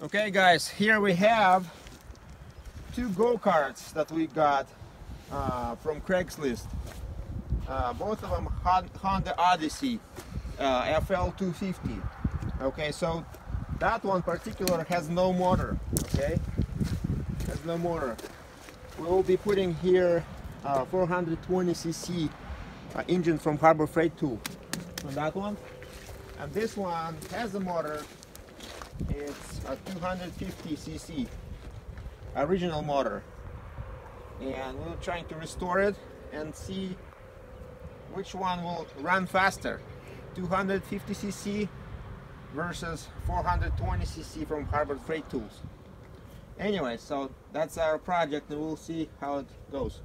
Okay guys, here we have two go-karts that we got uh, from Craigslist. Uh, both of them Honda Odyssey uh, FL250. Okay, so that one particular has no motor. Okay, has no motor. We will be putting here 420cc uh, engine from Harbor Freight Tool on that one. And this one has a motor it's a 250 cc original motor. And we're trying to restore it and see which one will run faster. 250 cc versus 420 cc from Harbor Freight Tools. Anyway so that's our project and we'll see how it goes